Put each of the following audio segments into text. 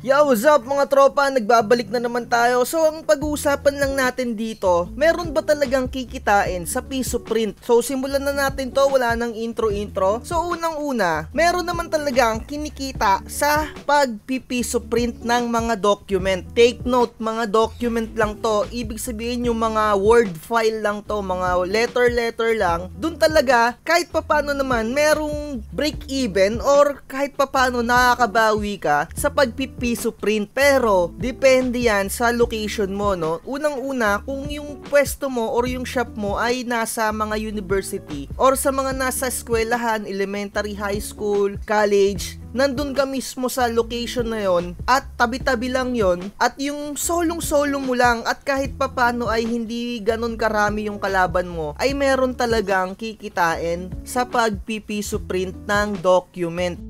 Yo, what's up mga tropa? Nagbabalik na naman tayo. So, ang pag-uusapan lang natin dito, meron ba talagang kikitain sa piso print? So, simulan na natin to, wala nang intro-intro. So, unang-una, meron naman talagang kinikita sa pagpipiso print ng mga document. Take note, mga document lang to. Ibig sabihin yung mga word file lang to, mga letter-letter lang. Dun talaga, kahit papano naman, merong break-even or kahit papano nakakabawi ka sa pagpipiso piso print. Pero, depende yan sa location mo, no? Unang-una, kung yung pwesto mo or yung shop mo ay nasa mga university or sa mga nasa eskwelahan, elementary, high school, college, nandun ka mismo sa location na yon at tabi-tabi lang yon at yung solong-solo mo lang at kahit papano ay hindi ganun karami yung kalaban mo ay meron talagang kikitain sa pagpipiso print ng document.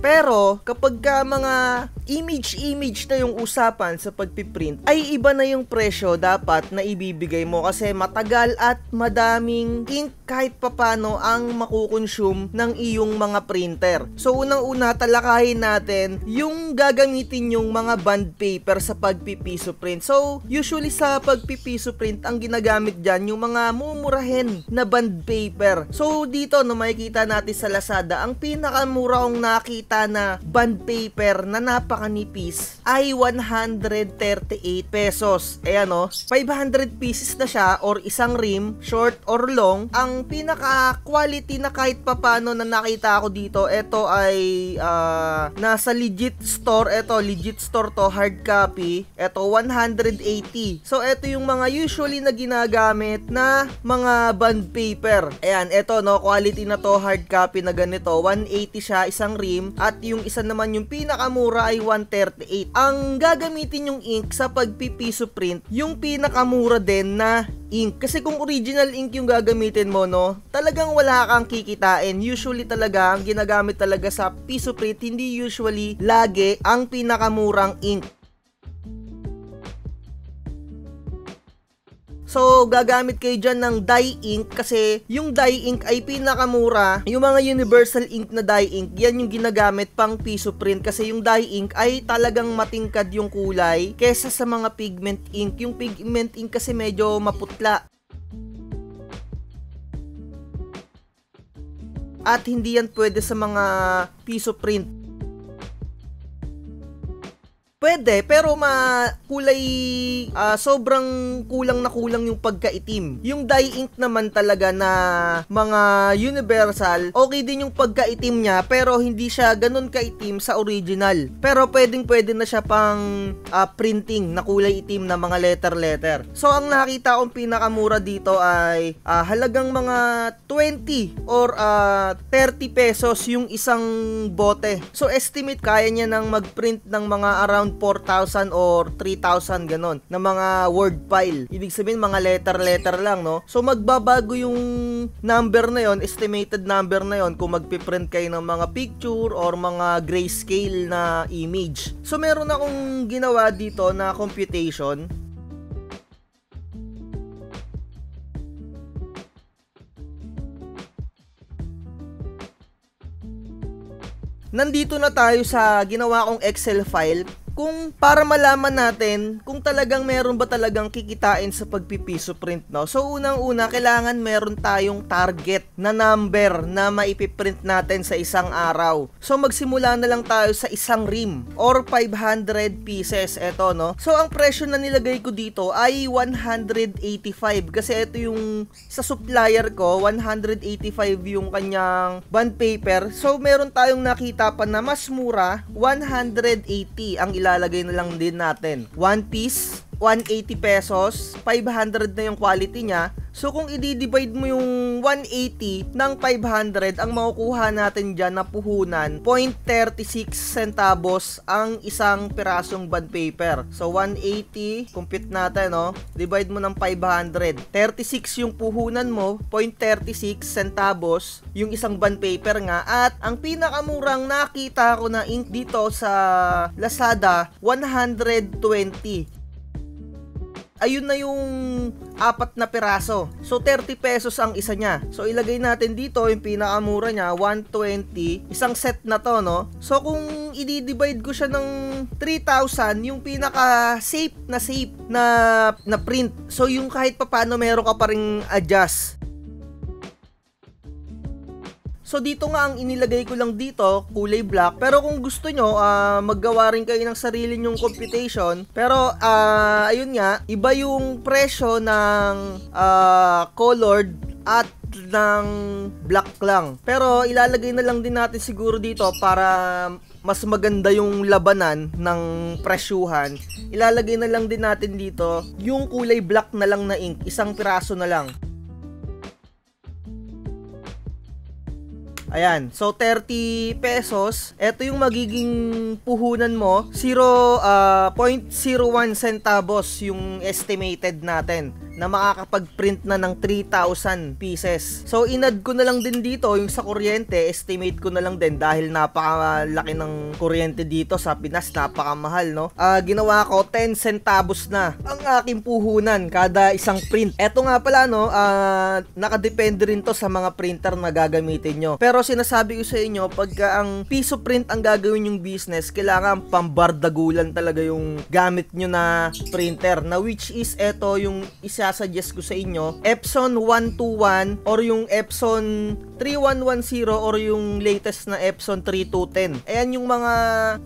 Pero kapag ka mga image-image na yung usapan sa pagpiprint, ay iba na yung presyo dapat na ibibigay mo kasi matagal at madaming ink kahit papano ang makukonsume ng iyong mga printer. So unang-una talakayin natin yung gagamitin yung mga bond paper sa pagpipiso print. So usually sa pagpipiso print, ang ginagamit dyan yung mga mumurahin na bond paper. So dito no makikita natin sa Lazada, ang pinakamura kong nakita na bond paper na napaka nipis ay 138 pesos. Ayan o, 500 pieces na siya or isang rim, short or long. Ang pinaka quality na kahit papano na nakita ko dito, ito ay uh, nasa legit store. Ito, legit store to, hard copy. Ito, 180. So, ito yung mga usually na ginagamit na mga bond paper. Ayan, ito no, quality na to, hard copy na ganito. 180 siya, isang rim. At yung isa naman, yung pinakamura ay 138. Ang gagamitin yung ink sa pagpipiso print, yung pinakamura din na ink. Kasi kung original ink yung gagamitin mo, no, talagang wala kang kikitain. Usually talaga, ang ginagamit talaga sa piso print, hindi usually lagi ang pinakamurang ink. So, gagamit kayo dyan ng dye ink kasi yung dye ink ay pinakamura. Yung mga universal ink na dye ink, yan yung ginagamit pang piso print kasi yung dye ink ay talagang matingkad yung kulay kesa sa mga pigment ink. Yung pigment ink kasi medyo maputla. At hindi yan pwede sa mga piso print. Pwede, pero ma kulay uh, sobrang kulang na kulang yung pagkaitim. Yung dye ink naman talaga na mga universal, okay din yung pagkaitim niya pero hindi siya ganun kaitim sa original. Pero pwedeng pwede na siya pang uh, printing na kulay itim na mga letter letter. So ang nakita kong pinakamura dito ay uh, halagang mga 20 or uh, 30 pesos yung isang bote. So estimate kaya niya nang mag-print ng mga around 4,000 or 3,000 ganon na mga word file. Ibig sabihin mga letter-letter lang, no? So magbabago yung number na yon, estimated number na yon kung magpiprint kayo ng mga picture or mga grayscale na image. So meron akong ginawa dito na computation nandito na tayo sa ginawa kong Excel file kung para malaman natin kung talagang meron ba talagang kikitain sa pagpipiso print no. So unang-una kailangan meron tayong target na number na maipiprint natin sa isang araw. So magsimula na lang tayo sa isang rim or 500 pieces ito no. So ang presyo na nilagay ko dito ay 185 kasi ito yung sa supplier ko 185 yung kanyang bond paper. So meron tayong nakita pa na mas mura 180 ang ilalagay ilalagay na lang din natin. One piece, 180 pesos, 500 na yung quality niya. So kung i-divide mo yung 180 ng 500, ang makukuha natin dyan na puhunan, 0.36 centavos ang isang pirasong bond paper. So 180, compute natin, no? Divide mo ng 500. 36 yung puhunan mo, 0.36 centavos yung isang bond paper nga. At ang pinakamurang nakita ko na ink dito sa Lazada, 120 ayun na yung apat na peraso. So 30 pesos ang isa niya. So ilagay natin dito yung pinakamura niya, 120. Isang set na to, no? So kung i-divide ko siya ng 3,000, yung pinaka safe na safe na na print. So yung kahit papaano meron ka pa ring adjust. So dito nga ang inilagay ko lang dito, kulay black. Pero kung gusto nyo, uh, maggawa rin kayo ng sarili nyong computation. Pero uh, ayun nga, iba yung presyo ng uh, colored at ng black lang. Pero ilalagay na lang din natin siguro dito para mas maganda yung labanan ng presyuhan. Ilalagay na lang din natin dito yung kulay black na lang na ink, isang piraso na lang. Ayan. So, 30 pesos. Ito yung magiging puhunan mo. 0, uh, 0.01 centavos yung estimated natin na makakapag-print na ng 3,000 pieces. So, inad ko na lang din dito yung sa kuryente, estimate ko na lang din dahil napakalaki ng kuryente dito sa Pinas, napakamahal, no? Uh, ginawa ko 10 centavos na ang aking puhunan kada isang print. Eto nga pala, no, uh, nakadepende rin to sa mga printer na gagamitin nyo. Pero sinasabi ko sa inyo, pagka ang piso print ang gagawin yung business, kailangan pambardagulan talaga yung gamit nyo na printer na which is eto yung isa isasuggest ko sa inyo, Epson 121 or yung Epson 3110 or yung latest na Epson 3210. Ayan yung mga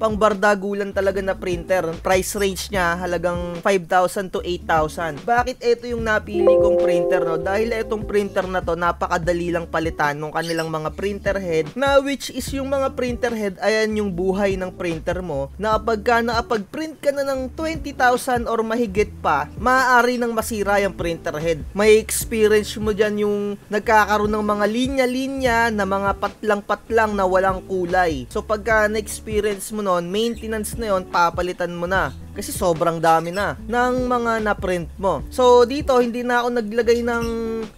pangbardagulan talaga na printer. Price range niya halagang 5,000 to 8,000. Bakit ito yung napili kong printer no? Dahil itong printer na to napakadali lang palitan ng kanilang mga printer head na which is yung mga printer head ayan yung buhay ng printer mo na pagka naapag-print ka na ng 20,000 or mahigit pa, maaari nang masira yung printer head. May experience mo dyan yung nagkakaroon ng mga linya-linya na mga patlang-patlang na walang kulay. So pagka na-experience mo nun, maintenance na yon papalitan mo na kasi sobrang dami na ng mga na-print mo. So dito hindi na ako naglagay ng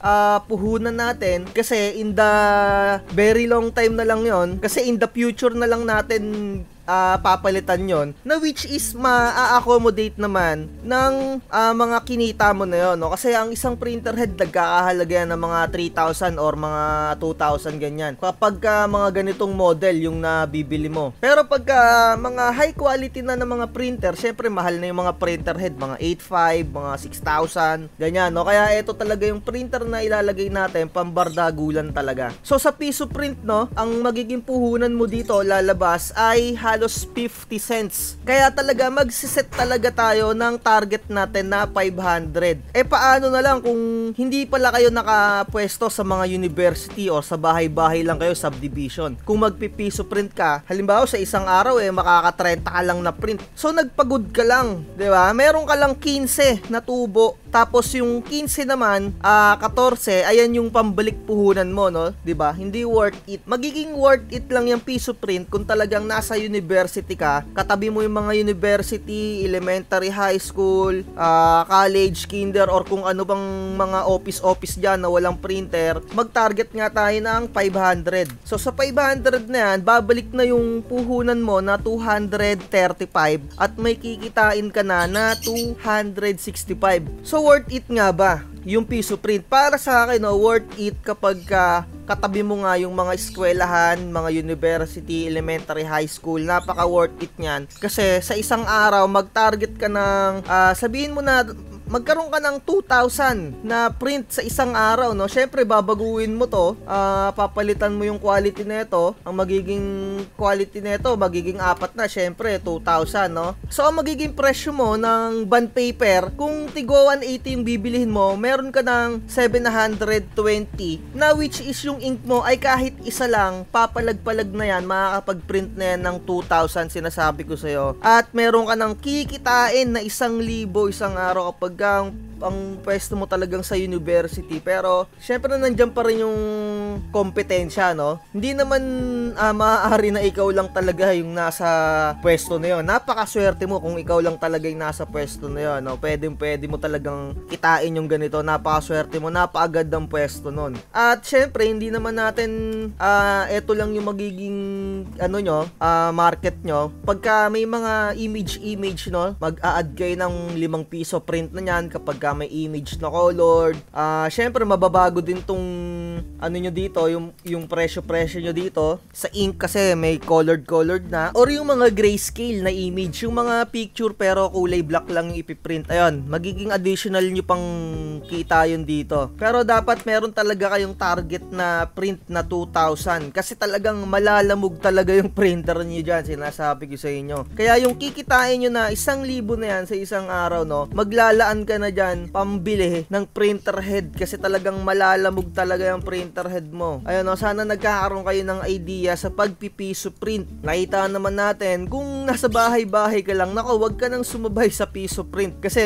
uh, puhunan natin kasi in the very long time na lang yon kasi in the future na lang natin uh, papalitan yon na which is ma-accommodate naman ng uh, mga kinita mo na yon no? kasi ang isang printer head nagkakahalaga ng mga 3,000 or mga 2,000 ganyan. Kapag uh, mga ganitong model yung nabibili mo. Pero pagka uh, mga high quality na ng mga printer syempre mahal na yung mga printer head mga 8,500 mga 6,000 ganyan no? Kaya ito talaga yung printer na ilalagay natin pambardagulan talaga. So sa piso print no? Ang magiging puhunan mo dito lalabas ay halos 50 cents. Kaya talaga magsiset talaga tayo ng target natin na 500. Eh paano na lang kung hindi pala kayo nakapwesto sa mga university o sa bahay-bahay lang kayo subdivision. Kung magpipiso print ka, halimbawa sa isang araw eh makaka-30 ka lang na print. So nagpagod ka lang, 'di ba? Meron ka lang 15 na tubo tapos yung 15 naman, uh, ah, 14, ayan yung pambalik puhunan mo, no? 'Di ba? Hindi worth it. Magiging worth it lang yung piso print kung talagang nasa university ka, katabi mo yung mga university, elementary, high school, uh, college, kinder or kung ano bang mga office office diyan na walang printer, mag-target nga tayo ng 500. So sa 500 na yan, babalik na yung puhunan mo na 235 at may kikitain ka na na 265. So worth it nga ba yung piso print? Para sa akin, no, worth it kapag ka katabi mo nga yung mga eskwelahan, mga university, elementary, high school, napaka worth it niyan. Kasi sa isang araw, mag-target ka ng, uh, sabihin mo na magkaroon ka ng 2,000 na print sa isang araw, no? Syempre, babaguhin mo to, uh, papalitan mo yung quality nito, ang magiging quality nito, magiging apat na, syempre, 2,000, no? So, ang magiging presyo mo ng bond paper, kung tigo 180 yung bibilihin mo, meron ka ng 720, na which is yung ink mo ay kahit isa lang, papalag-palag na yan, makakapag-print na yan ng 2,000, sinasabi ko sa'yo. At meron ka ng kikitain na isang libo isang araw kapag hanggang ang pwesto mo talagang sa university. Pero, syempre nandiyan pa rin yung kompetensya, no? Hindi naman uh, maaari na ikaw lang talaga yung nasa pwesto na yun. Napakaswerte mo kung ikaw lang talaga yung nasa pwesto na yun, no? Pwede, pwede mo talagang kitain yung ganito. Napakaswerte mo, napakagad ang pwesto nun. At syempre, hindi naman natin, uh, eto lang yung magiging, ano nyo, uh, market nyo. Pagka may mga image-image, no? Mag-a-add kayo ng 5 piso print na yan kapag ka may image na colored. Uh, syempre, mababago din tong ano nyo dito, yung, yung presyo-presyo nyo dito. Sa ink kasi may colored-colored na. Or yung mga grayscale na image. Yung mga picture pero kulay black lang yung ipiprint. Ayun, magiging additional nyo pang kita yun dito. Pero dapat meron talaga kayong target na print na 2,000. Kasi talagang malalamog talaga yung printer nyo dyan. Sinasabi ko sa inyo. Kaya yung kikitain nyo na isang libo na yan sa isang araw, no, maglalaan ka na dyan pambili ng printer head kasi talagang malalamog talaga yung printer head mo. Ayun, no, sana nagkakaroon kayo ng idea sa pagpipiso print. Nakita naman natin kung nasa bahay-bahay ka lang, nako, wag ka nang sumabay sa piso print kasi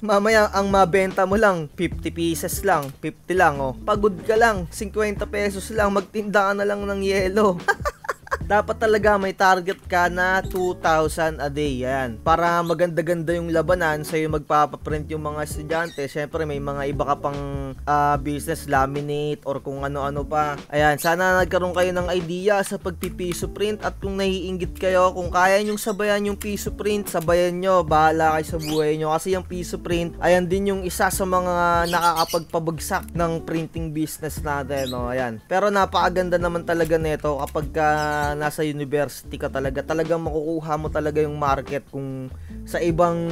mamaya ang mabenta mo lang 50 pieces lang, 50 lang, oh. Pagod ka lang, 50 pesos lang, magtinda na lang ng yelo. dapat talaga may target ka na 2,000 a day yan. Para maganda-ganda yung labanan sa'yo magpapaprint yung mga estudyante. Syempre may mga iba ka pang uh, business, laminate or kung ano-ano pa. Ayan, sana nagkaroon kayo ng idea sa pagpipiso print at kung naiinggit kayo, kung kaya nyong sabayan yung piso print, sabayan nyo, bahala kayo sa buhay nyo. Kasi yung piso print, ayan din yung isa sa mga nakakapagpabagsak ng printing business natin. No? Ayan. Pero napakaganda naman talaga nito kapag ka nasa university ka talaga, talagang makukuha mo talaga yung market kung sa ibang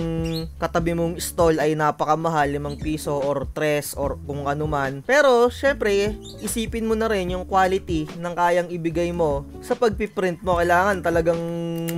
katabi mong stall ay napakamahal, 5 piso or 3 or kung ano man. Pero, syempre, isipin mo na rin yung quality ng kayang ibigay mo sa pagpiprint mo. Kailangan talagang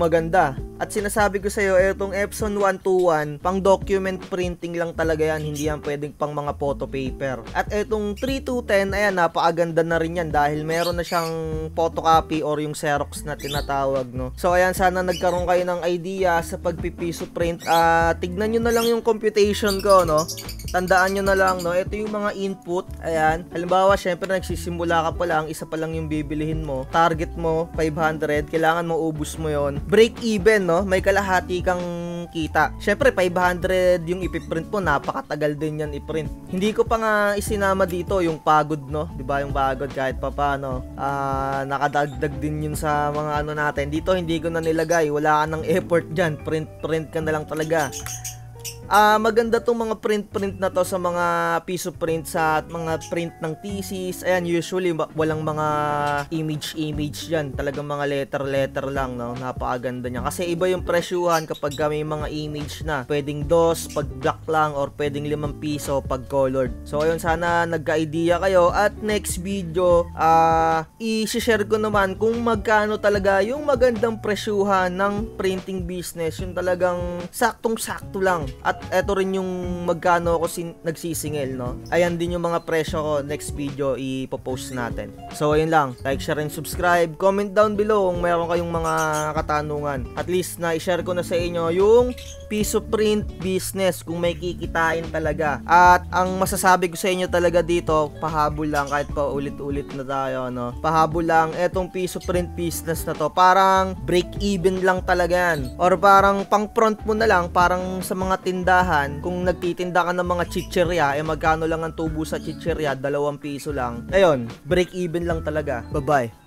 maganda. At sinasabi ko sa iyo, itong Epson 121, pang document printing lang talaga yan, hindi yan pwedeng pang mga photo paper. At itong 3210, ayan, napakaganda na rin yan dahil meron na siyang photocopy or yung Xerox na tinatawag, no. So, ayan, sana nagkaroon kayo ng idea sa pagpipiso print. Uh, tignan nyo na lang yung computation ko, no. Tandaan nyo na lang, no. Ito yung mga input, ayan. Halimbawa, syempre, nagsisimula ka pa lang, isa pa lang yung bibilihin mo. Target mo, 500, kailangan mo ubus mo yon Break even, no no, may kalahati kang kita. Syempre 500 yung ipiprint mo, napakatagal din yan i-print. Hindi ko pa nga isinama dito yung pagod, no? 'Di ba yung pagod kahit pa paano. Ah, uh, nakadagdag din yun sa mga ano natin. Dito hindi ko na nilagay, wala ka ng effort diyan. Print print ka na lang talaga uh, maganda tong mga print-print na to sa mga of print sa mga print ng thesis. Ayan, usually walang mga image-image yan. Talagang mga letter-letter lang, no? Napakaganda niya. Kasi iba yung presyuhan kapag may mga image na. Pwedeng dos pag black lang or pwedeng 5 piso pag colored. So, ayun, sana nagka-idea kayo. At next video, uh, i-share ko naman kung magkano talaga yung magandang presyuhan ng printing business. Yung talagang saktong-sakto lang. At eto rin yung magkano ako sin- nagsisingil, no? Ayan din yung mga presyo ko next video ipopost natin. So, ayun lang. Like, share, and subscribe. Comment down below kung meron kayong mga katanungan. At least na i-share ko na sa inyo yung piso print business kung may kikitain talaga. At ang masasabi ko sa inyo talaga dito, pahabol lang kahit pa ulit-ulit na tayo, no? Pahabol lang etong piso print business na to. Parang break even lang talaga yan. Or parang pang front mo na lang, parang sa mga tinda tindahan, kung nagtitinda ka ng mga chicherya, eh magkano lang ang tubo sa chicherya, dalawang piso lang. Ayun, break even lang talaga. Bye-bye.